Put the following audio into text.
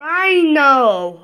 I know.